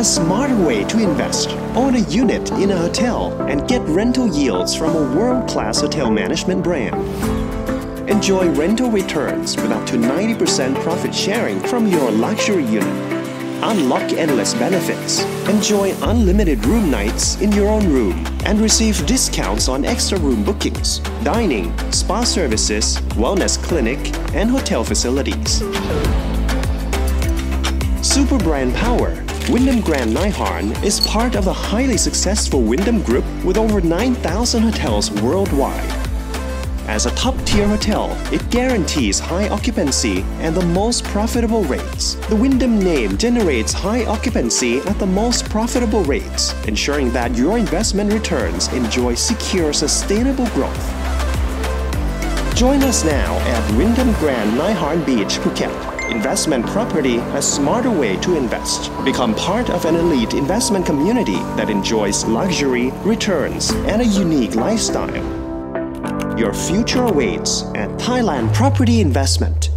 a smarter way to invest. Own a unit in a hotel and get rental yields from a world-class hotel management brand. Enjoy rental returns with up to 90% profit sharing from your luxury unit. Unlock endless benefits. Enjoy unlimited room nights in your own room and receive discounts on extra room bookings, dining, spa services, wellness clinic, and hotel facilities. Super brand power. Wyndham Grand Nai Harn is part of the highly successful Wyndham Group with over 9,000 hotels worldwide. As a top-tier hotel, it guarantees high occupancy and the most profitable rates. The Wyndham name generates high occupancy at the most profitable rates, ensuring that your investment returns enjoy secure, sustainable growth. Join us now at Wyndham Grand Nai Harn Beach, Phuket. Investment property, a smarter way to invest. Become part of an elite investment community that enjoys luxury, returns, and a unique lifestyle. Your future awaits at Thailand Property Investment.